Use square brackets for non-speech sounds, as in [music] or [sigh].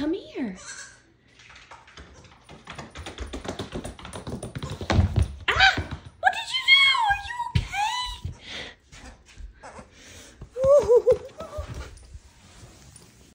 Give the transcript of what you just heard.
Come here. Ah! What did you do? Are you okay? Ooh. [laughs]